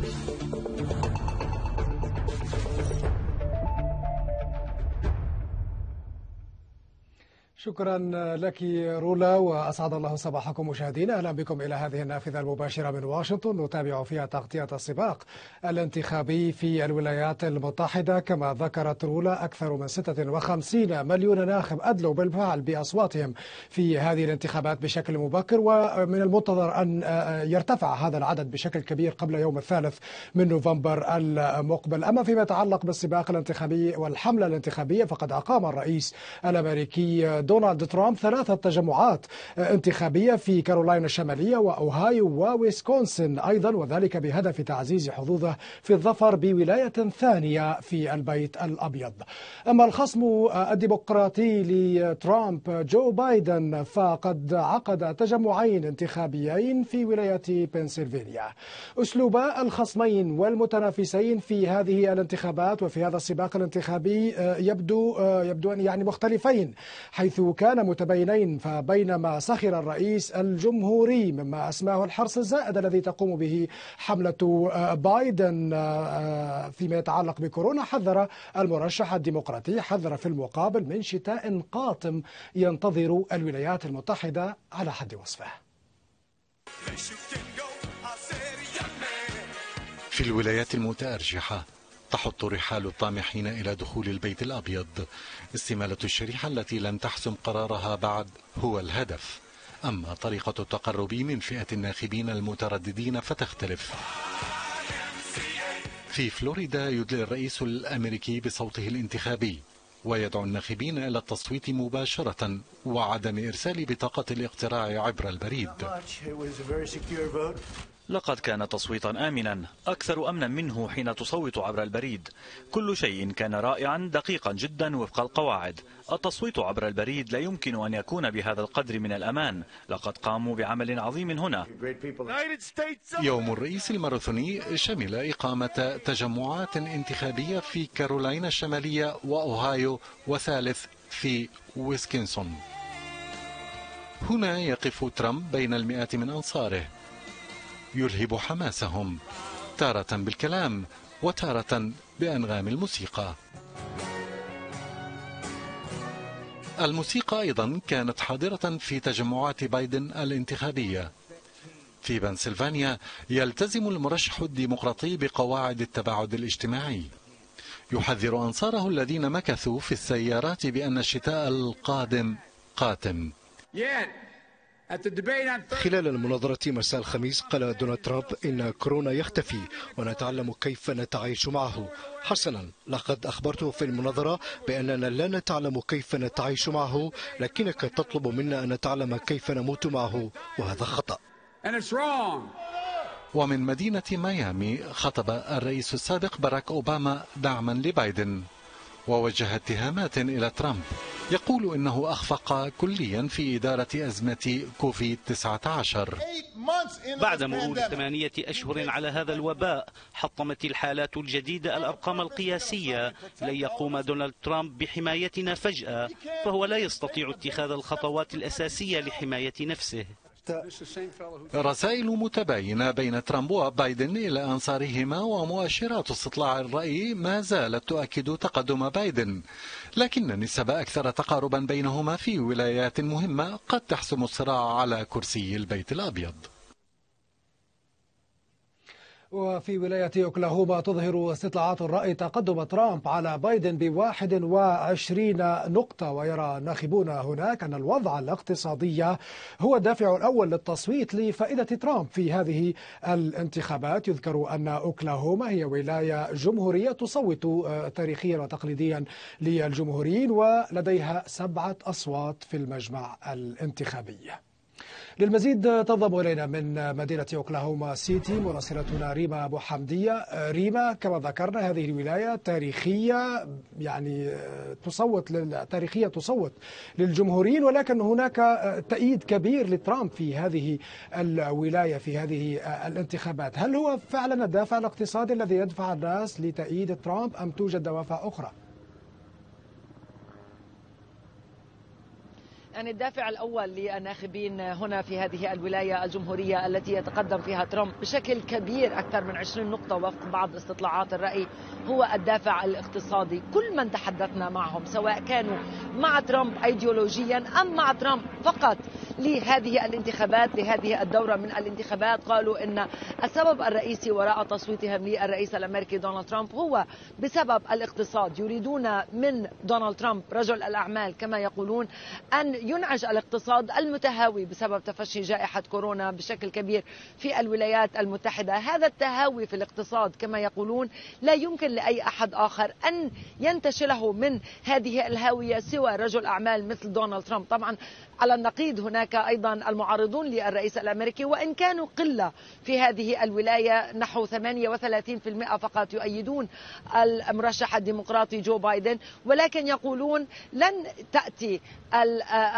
Thank you. شكرا لك رولا وأسعد الله صباحكم مشاهدينا أهلا بكم إلى هذه النافذة المباشرة من واشنطن. نتابع فيها تغطية السباق الانتخابي في الولايات المتحدة. كما ذكرت رولا أكثر من 56 مليون ناخب أدلوا بالفعل بأصواتهم في هذه الانتخابات بشكل مبكر. ومن المنتظر أن يرتفع هذا العدد بشكل كبير قبل يوم الثالث من نوفمبر المقبل. أما فيما يتعلق بالسباق الانتخابي والحملة الانتخابية فقد أقام الرئيس الأمريكي دونالد ترامب ثلاثة تجمعات انتخابية في كارولاينا الشمالية وأوهايو وويسكونسن أيضا وذلك بهدف تعزيز حظوظه في الظفر بولاية ثانية في البيت الأبيض. أما الخصم الديمقراطي لترامب جو بايدن فقد عقد تجمعين انتخابيين في ولاية بنسلفانيا. أسلوبا الخصمين والمتنافسين في هذه الانتخابات وفي هذا السباق الانتخابي يبدو يبدو يعني مختلفين حيث كان متباينين فبينما سخر الرئيس الجمهوري مما أسماه الحرص الزائد الذي تقوم به حملة بايدن فيما يتعلق بكورونا حذر المرشح الديمقراطي حذر في المقابل من شتاء قاتم ينتظر الولايات المتحدة على حد وصفه. في الولايات المتأرجحة تحط رحال الطامحين إلى دخول البيت الأبيض. استمالة الشريحة التي لم تحسم قرارها بعد هو الهدف. أما طريقة التقرب من فئة الناخبين المترددين فتختلف. في فلوريدا يدلي الرئيس الأمريكي بصوته الانتخابي ويدعو الناخبين إلى التصويت مباشرة وعدم إرسال بطاقة الاقتراع عبر البريد. لقد كان تصويتا آمنا أكثر أمنا منه حين تصوت عبر البريد. كل شيء كان رائعا دقيقا جدا وفق القواعد. التصويت عبر البريد لا يمكن أن يكون بهذا القدر من الأمان. لقد قاموا بعمل عظيم هنا. يوم الرئيس الماراثوني شمل إقامة تجمعات انتخابية في كارولاينا الشمالية وأوهايو وثالث في ويسكنسون. هنا يقف ترامب بين المئات من أنصاره. يلهب حماسهم تارة بالكلام وتارة بأنغام الموسيقى. الموسيقى أيضا كانت حاضرة في تجمعات بايدن الانتخابية. في بنسلفانيا يلتزم المرشح الديمقراطي بقواعد التباعد الاجتماعي. يحذر أنصاره الذين مكثوا في السيارات بأن الشتاء القادم قاتم. خلال المناظرة مساء الخميس قال دونالد ترامب إن كورونا يختفي ونتعلم كيف نتعايش معه. حسنا لقد أخبرته في المناظرة بأننا لا نتعلم كيف نتعايش معه لكنك تطلب منا أن نتعلم كيف نموت معه وهذا خطأ. ومن مدينة ميامي خطب الرئيس السابق باراك أوباما دعما لبايدن ووجه اتهامات إلى ترامب. يقول إنه أخفق كليا في إدارة أزمة كوفيد 19 بعد مرور ثمانية أشهر على هذا الوباء حطمت الحالات الجديدة الأرقام القياسية. لن يقوم دونالد ترامب بحمايتنا فجأة فهو لا يستطيع اتخاذ الخطوات الأساسية لحماية نفسه. رسائل متباينة بين ترامب وبايدن إلى أنصارهما ومؤشرات استطلاع الرأي ما زالت تؤكد تقدم بايدن لكن النسب أكثر تقاربا بينهما في ولايات مهمة قد تحسم الصراع على كرسي البيت الأبيض. وفي ولاية أوكلاهوما تظهر استطلاعات الرأي تقدم ترامب على بايدن بواحد وعشرين نقطة ويرى الناخبون هناك أن الوضع الاقتصادي هو الدافع الأول للتصويت لفائدة ترامب في هذه الانتخابات. يذكر أن أوكلاهوما هي ولاية جمهورية تصوت تاريخيا وتقليديا للجمهوريين ولديها سبعة أصوات في المجمع الانتخابي. للمزيد تنضم إلينا من مدينة أوكلاهوما سيتي مراسلتنا ريما أبو حمدية ريما كما ذكرنا هذه الولاية تاريخية يعني تصوت تاريخية تصوت للجمهوريين ولكن هناك تأييد كبير لترامب في هذه الولاية في هذه الانتخابات هل هو فعلا الدافع الاقتصادي الذي يدفع الناس لتأييد ترامب أم توجد دوافع أخرى؟ يعني الدافع الأول للناخبين هنا في هذه الولاية الجمهورية التي يتقدم فيها ترامب بشكل كبير أكثر من 20 نقطة وفق بعض استطلاعات الرأي هو الدافع الاقتصادي. كل من تحدثنا معهم سواء كانوا مع ترامب أيديولوجيا أم مع ترامب فقط لهذه الانتخابات لهذه الدورة من الانتخابات قالوا أن السبب الرئيسي وراء تصويتهم للرئيس الأمريكي دونالد ترامب هو بسبب الاقتصاد. يريدون من دونالد ترامب رجل الأعمال كما يقولون أن ينعش الاقتصاد المتهاوي بسبب تفشي جائحة كورونا بشكل كبير في الولايات المتحدة. هذا التهاوي في الاقتصاد كما يقولون لا يمكن لأي أحد آخر أن ينتشله من هذه الهاوية سوى رجل أعمال مثل دونالد ترامب. طبعا على النقيض هناك أيضا المعارضون للرئيس الأمريكي وإن كانوا قلة في هذه الولاية نحو 38% فقط يؤيدون المرشح الديمقراطي جو بايدن. ولكن يقولون لن تأتي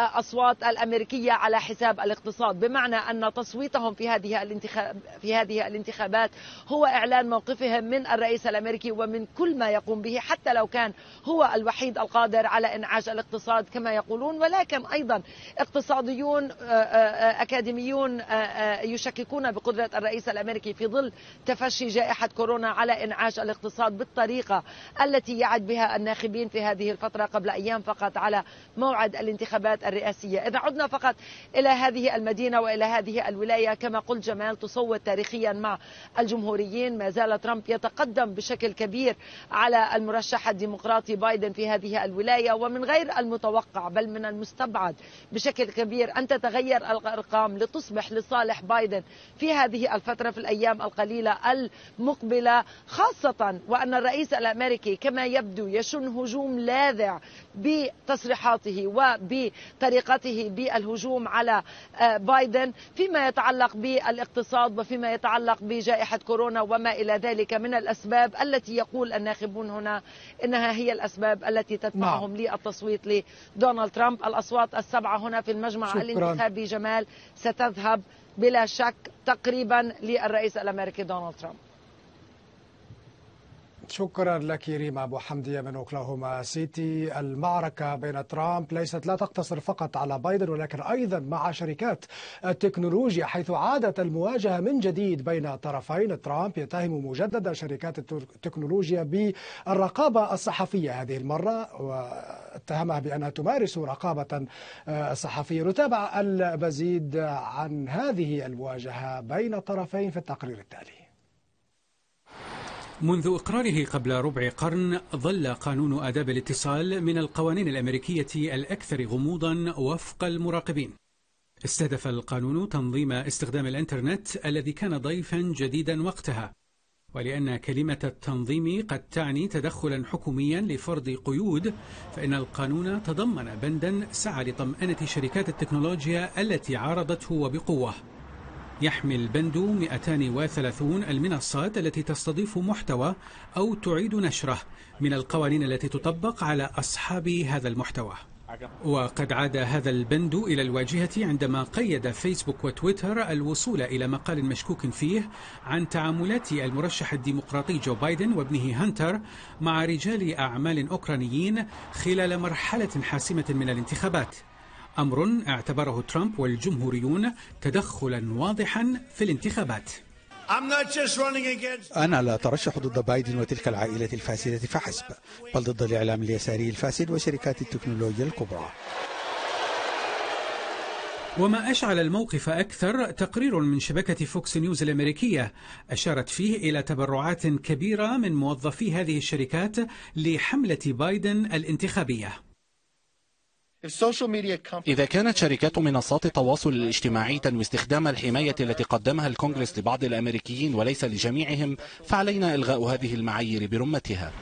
الأصوات الأمريكية على حساب الاقتصاد. بمعنى أن تصويتهم في هذه الانتخاب في هذه الانتخابات هو إعلان موقفهم من الرئيس الأمريكي ومن كل ما يقوم به حتى لو كان هو الوحيد القادر على إنعاش الاقتصاد كما يقولون. ولكن أيضا اقتصاديون أكاديميون يشككون بقدرة الرئيس الأمريكي في ظل تفشي جائحة كورونا على إنعاش الاقتصاد بالطريقة التي يعد بها الناخبين في هذه الفترة قبل أيام فقط على موعد الانتخابات الرئاسية. إذا عدنا فقط إلى هذه المدينة وإلى هذه الولاية كما قلت جمال تصوت تاريخيا مع الجمهوريين. ما زال ترامب يتقدم بشكل كبير على المرشح الديمقراطي بايدن في هذه الولاية. ومن غير المتوقع بل من المستبعد بشكل كبير أن تتغير الأرقام لتصبح لصالح بايدن في هذه الفترة في الأيام القليلة المقبلة. خاصة وأن الرئيس الأمريكي كما يبدو يشن هجوم لاذع بتصريحاته وبطريقته بالهجوم على بايدن فيما يتعلق بالاقتصاد وفيما يتعلق بجائحة كورونا وما إلى ذلك من الأسباب التي يقول الناخبون هنا إنها هي الأسباب التي تدفعهم نعم. للتصويت لدونالد ترامب الأصوات السبعة هنا في المجمع شكرا. الانتخابي جمال ستذهب بلا شك تقريبا للرئيس الأمريكي دونالد ترامب شكرا لك ريما أبو حمديه من أوكلاهوما سيتي. المعركة بين ترامب ليست لا تقتصر فقط على بايدن ولكن أيضا مع شركات التكنولوجيا حيث عادت المواجهة من جديد بين طرفين. ترامب يتهم مجددا شركات التكنولوجيا بالرقابة الصحفية هذه المرة واتهمها بأنها تمارس رقابة صحفية. نتابع المزيد عن هذه المواجهة بين الطرفين في التقرير التالي. منذ إقراره قبل ربع قرن ظل قانون آداب الاتصال من القوانين الأمريكية الأكثر غموضا وفق المراقبين. استهدف القانون تنظيم استخدام الإنترنت الذي كان ضيفا جديدا وقتها ولأن كلمة التنظيم قد تعني تدخلا حكوميا لفرض قيود فإن القانون تضمن بندا سعى لطمأنة شركات التكنولوجيا التي عارضته وبقوة. يحمي البند 230 المنصات التي تستضيف محتوى أو تعيد نشره من القوانين التي تطبق على أصحاب هذا المحتوى. وقد عاد هذا البند إلى الواجهة عندما قيد فيسبوك وتويتر الوصول إلى مقال مشكوك فيه عن تعاملات المرشح الديمقراطي جو بايدن وابنه هانتر مع رجال أعمال أوكرانيين خلال مرحلة حاسمة من الانتخابات. أمر اعتبره ترامب والجمهوريون تدخلا واضحا في الانتخابات. أنا لا أترشح ضد بايدن وتلك العائلة الفاسدة فحسب بل ضد الإعلام اليساري الفاسد وشركات التكنولوجيا الكبرى. وما أشعل الموقف أكثر تقرير من شبكة فوكس نيوز الأمريكية أشارت فيه إلى تبرعات كبيرة من موظفي هذه الشركات لحملة بايدن الانتخابية. إذا كانت شركات منصات التواصل الاجتماعي تنوي استخدام الحماية التي قدمها الكونغرس لبعض الأمريكيين وليس لجميعهم فعلينا إلغاء هذه المعايير برمتها.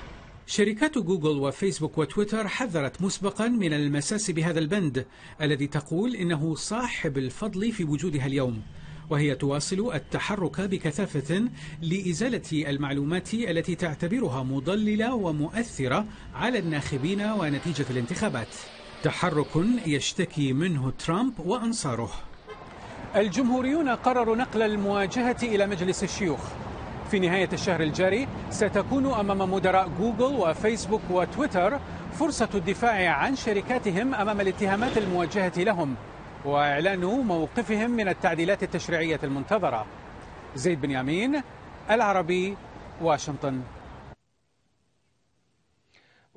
شركات جوجل وفيسبوك وتويتر حذرت مسبقا من المساس بهذا البند الذي تقول إنه صاحب الفضل في وجودها اليوم وهي تواصل التحرك بكثافة لإزالة المعلومات التي تعتبرها مضللة ومؤثرة على الناخبين ونتيجة الانتخابات. تحرك يشتكي منه ترامب وأنصاره. الجمهوريون قرروا نقل المواجهة إلى مجلس الشيوخ. في نهاية الشهر الجاري ستكون أمام مدراء جوجل وفيسبوك وتويتر فرصة الدفاع عن شركاتهم أمام الاتهامات الموجهة لهم وإعلان موقفهم من التعديلات التشريعية المنتظرة. زيد بن يامين العربي واشنطن.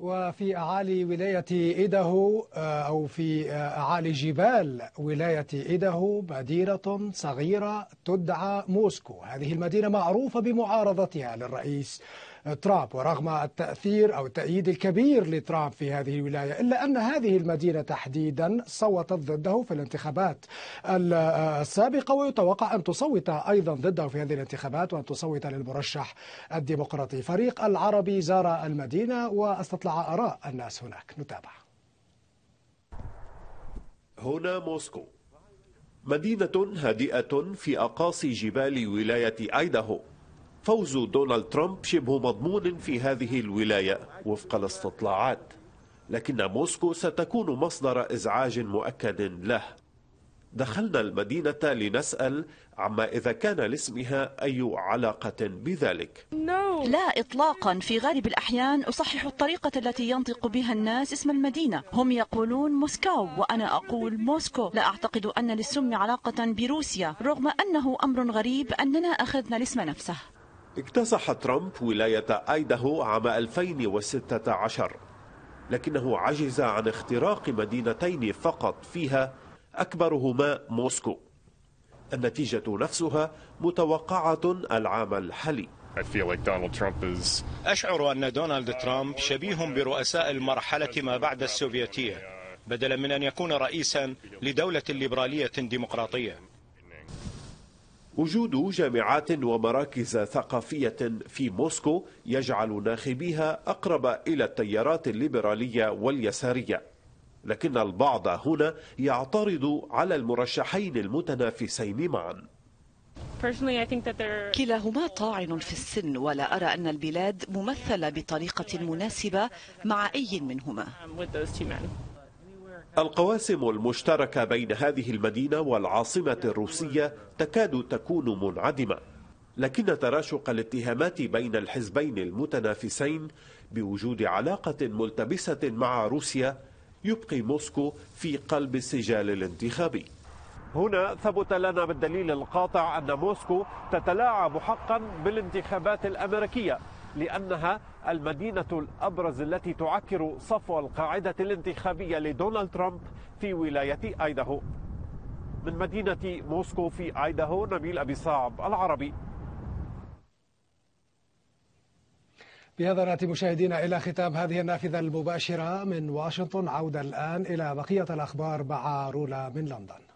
وفي أعالي ولاية إيداهو آه، أو في آه، أعالي جبال ولاية إيداهو مدينة صغيرة تدعى موسكو. هذه المدينة معروفة بمعارضتها للرئيس ترامب ورغم التأثير أو التأييد الكبير لترامب في هذه الولاية إلا أن هذه المدينة تحديدا صوتت ضده في الانتخابات السابقة ويتوقع أن تصوت أيضا ضده في هذه الانتخابات وأن تصوت للمرشح الديمقراطي. فريق العربي زار المدينة واستطلع آراء الناس هناك. نتابع. هنا موسكو. مدينة هادئة في أقاصي جبال ولاية أيداهو. فوز دونالد ترامب شبه مضمون في هذه الولاية وفق الاستطلاعات لكن موسكو ستكون مصدر إزعاج مؤكد له. دخلنا المدينة لنسأل عما إذا كان لاسمها أي علاقة بذلك. لا إطلاقا في غالب الأحيان أصحح الطريقة التي ينطق بها الناس اسم المدينة. هم يقولون موسكو وأنا أقول موسكو. لا أعتقد أن للسم علاقة بروسيا رغم أنه أمر غريب أننا أخذنا الاسم نفسه. اكتسح ترامب ولاية أيداهو عام 2016 لكنه عجز عن اختراق مدينتين فقط فيها أكبرهما موسكو. النتيجة نفسها متوقعة العام الحالي. أشعر أن دونالد ترامب شبيه برؤساء المرحلة ما بعد السوفيتية بدلا من أن يكون رئيسا لدولة ليبرالية ديمقراطية. وجود جامعات ومراكز ثقافية في موسكو يجعل ناخبيها أقرب إلى التيارات الليبرالية واليسارية. لكن البعض هنا يعترض على المرشحين المتنافسين معا. كلاهما طاعن في السن ولا أرى أن البلاد ممثلة بطريقة مناسبة مع أي منهما. القواسم المشتركة بين هذه المدينة والعاصمة الروسية تكاد تكون منعدمة لكن تراشق الاتهامات بين الحزبين المتنافسين بوجود علاقة ملتبسة مع روسيا يبقي موسكو في قلب السجال الانتخابي. هنا ثبت لنا بالدليل القاطع أن موسكو تتلاعب حقا بالانتخابات الأمريكية. لأنها المدينة الأبرز التي تعكر صفو القاعدة الانتخابية لدونالد ترامب في ولاية أيداهو. من مدينة موسكو في أيداهو نبيل أبي صعب العربي. بهذا نأتي مشاهدينا إلى ختام هذه النافذة المباشرة من واشنطن عودة الآن إلى بقية الأخبار مع رولا من لندن.